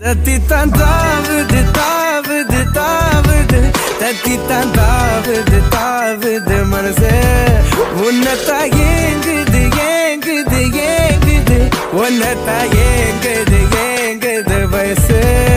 தத்தி தான் தாவுது தாவுது தாவுது. தத்தி தான் தாவுது தாவுது மனசு. உன்னத்தா ஏங்குது ஏங்குது ஏங்குது. உன்னத்தா ஏங்குது ஏங்குது வயசு.